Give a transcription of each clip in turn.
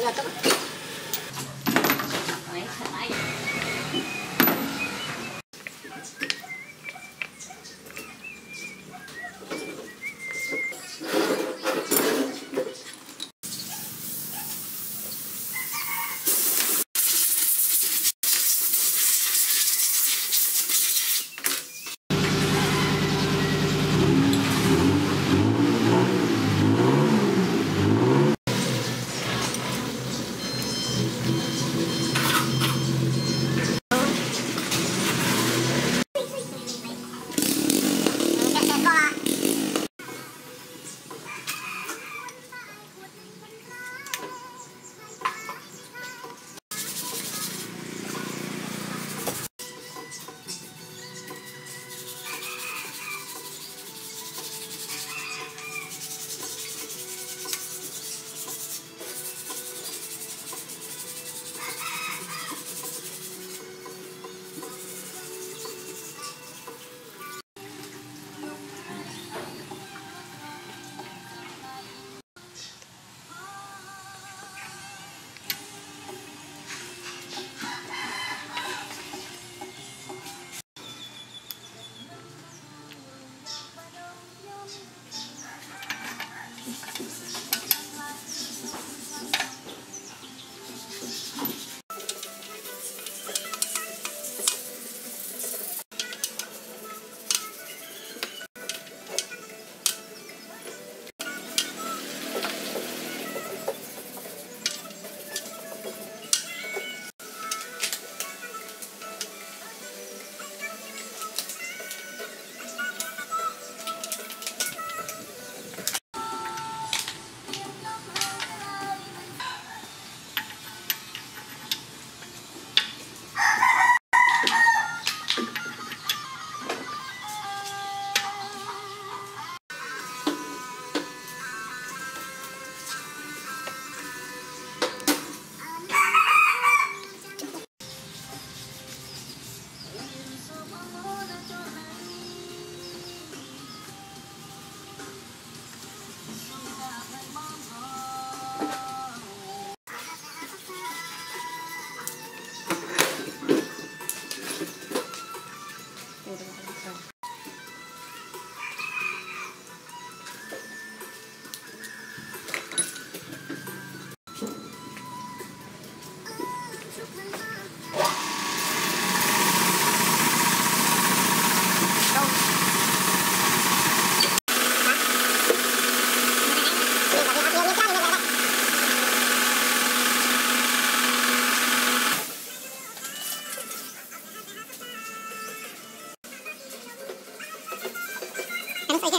Là 疼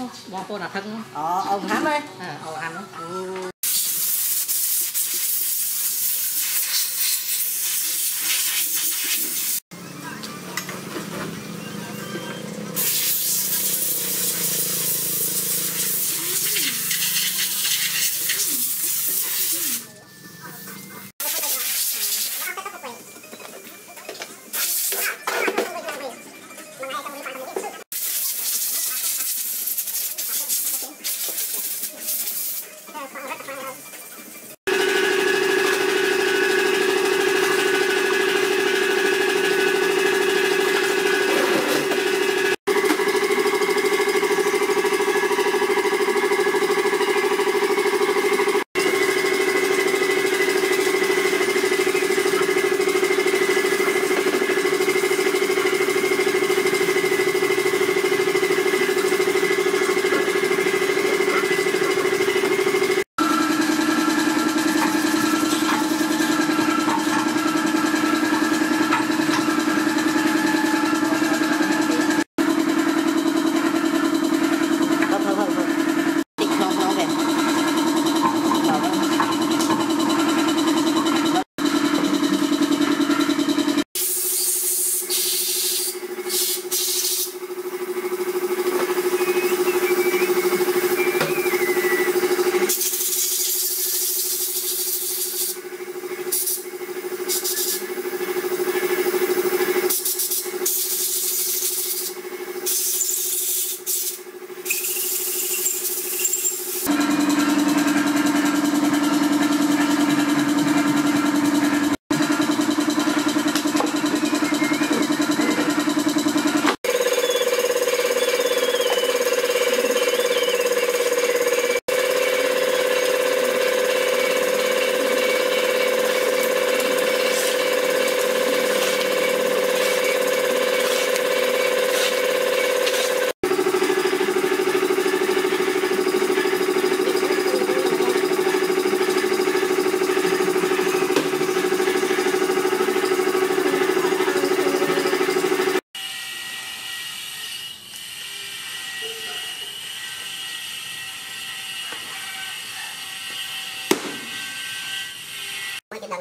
Ờ. Dạ, món món là thân không? Ờ, ông Hánh ấy. À, ờ, ông Hánh. Ừ.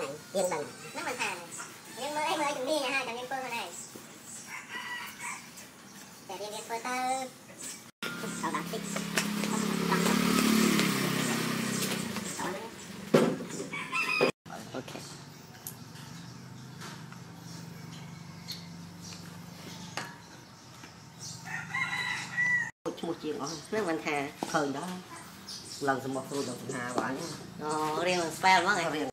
này yên bằng nó bằng hàng nhưng mới mới chúng đi nhà hai cầm phương này để viên viên phơ tơ sau đó thích Okay. một chuyện nó mình hà khởi đó. Lần một tôi được hà bạn nó ờ, riêng spell quá ngày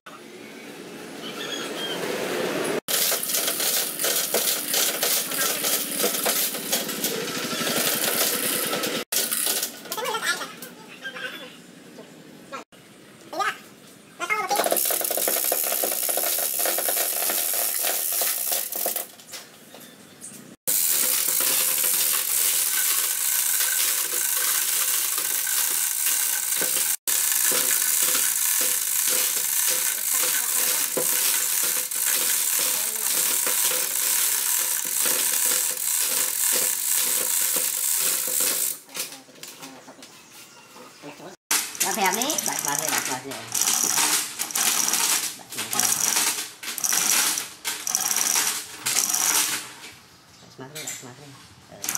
vào đây đặt vào đây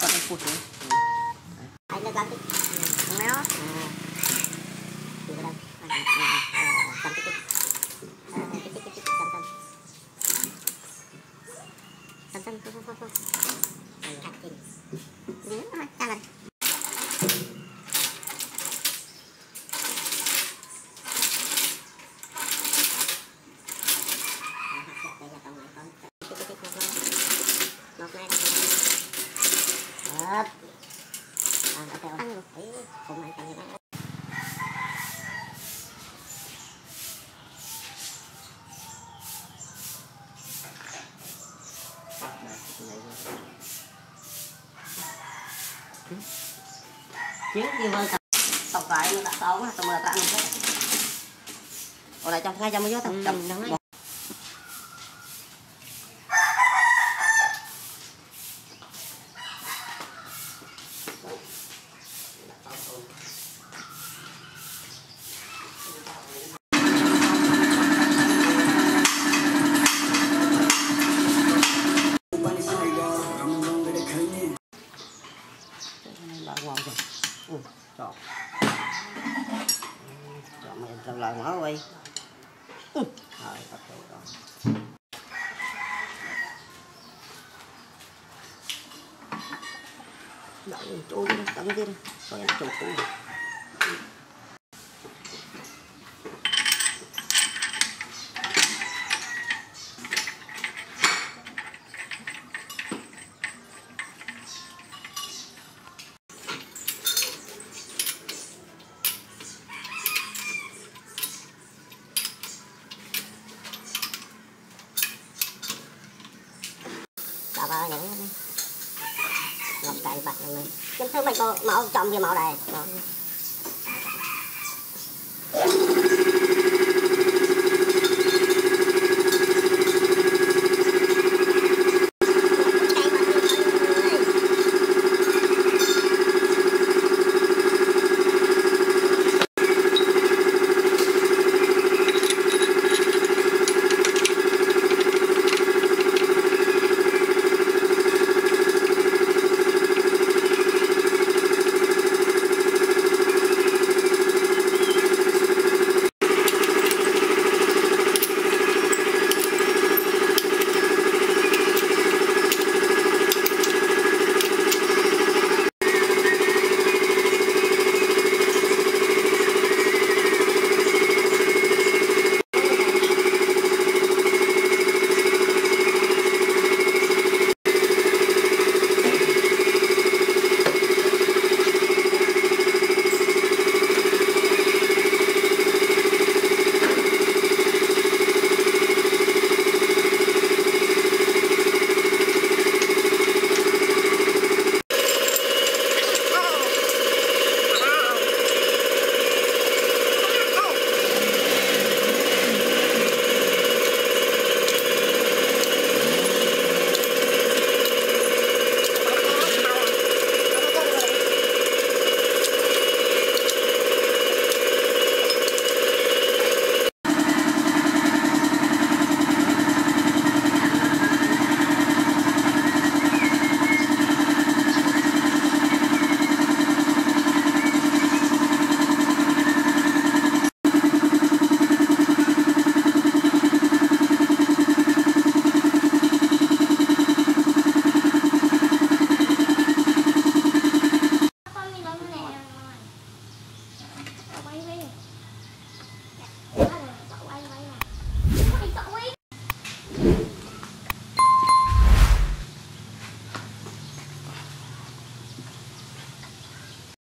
Có cái phụt nữa. Anh được làm tích Méo. Từ đây Cầm tích tích Tích tích tích tích Cầm cầm Cầm cầm Không không không không Anh hạt trình Nhớ rồi Ta lần Ngọt này Hết À, đã theo Ăn Ấy, cùng anh tăng như vậy chứ đi vơi tập lại nó đã quá tao mơ ta ăn hết ở lại trong ngay trong mới gió tao. Ừ, trong trời. Trời mày tao lại mở quay. Rồi, bắt đầu rồi. Đợi tôi đi, tắm rồi đi. Coi em chụp cũng mày có màu chồng như màu này. Ờ.